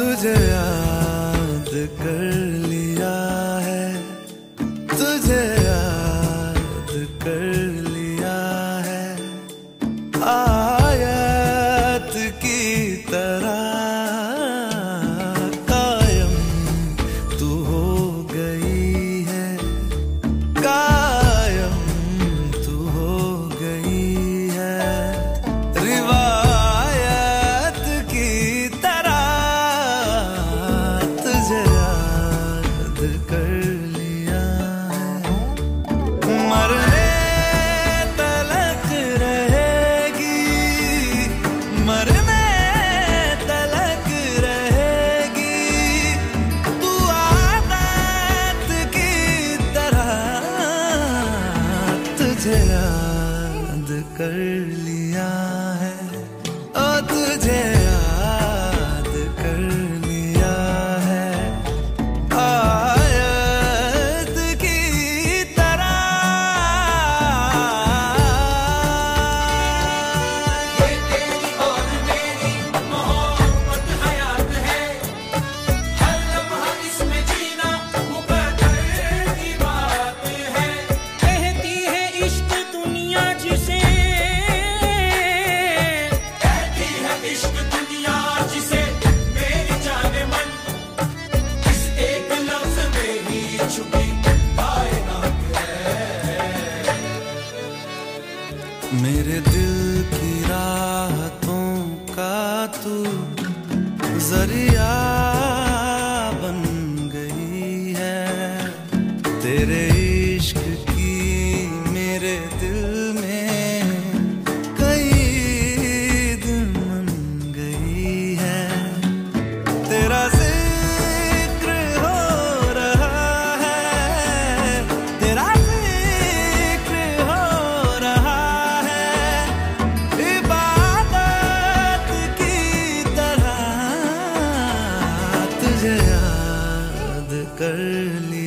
तुझे याद कर लिया है। तुझे याद कर लिया तुझे याद कर लिया है। ओ तुझे मेरे दिल की राहतों का तू ज़रिया बन गई है। तेरे इश्क की मेरे कर